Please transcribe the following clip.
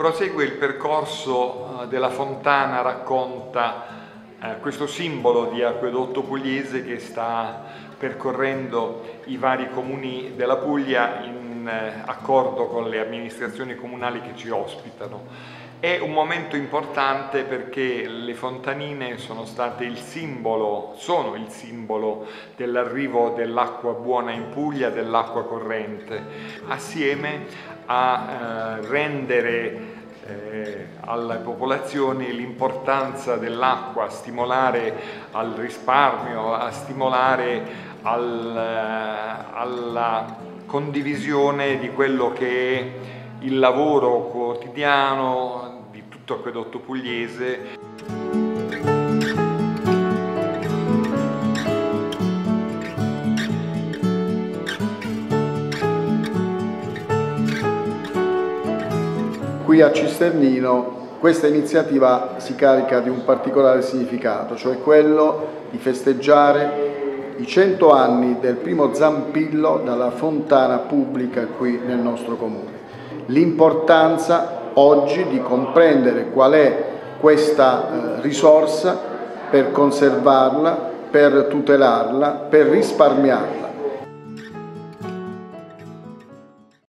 Prosegue il percorso eh, della fontana, racconta eh, questo simbolo di acquedotto pugliese che sta percorrendo i vari comuni della Puglia in eh, accordo con le amministrazioni comunali che ci ospitano. È un momento importante perché le fontanine sono state il simbolo, sono il simbolo dell'arrivo dell'acqua buona in Puglia, dell'acqua corrente, assieme a eh, rendere eh, alle popolazioni l'importanza dell'acqua, a stimolare al risparmio, a stimolare al, alla condivisione di quello che è il lavoro quotidiano di tutto Acquedotto Pugliese. Qui a Cisternino questa iniziativa si carica di un particolare significato, cioè quello di festeggiare i 100 anni del primo zampillo dalla fontana pubblica qui nel nostro comune. L'importanza oggi di comprendere qual è questa eh, risorsa per conservarla, per tutelarla, per risparmiarla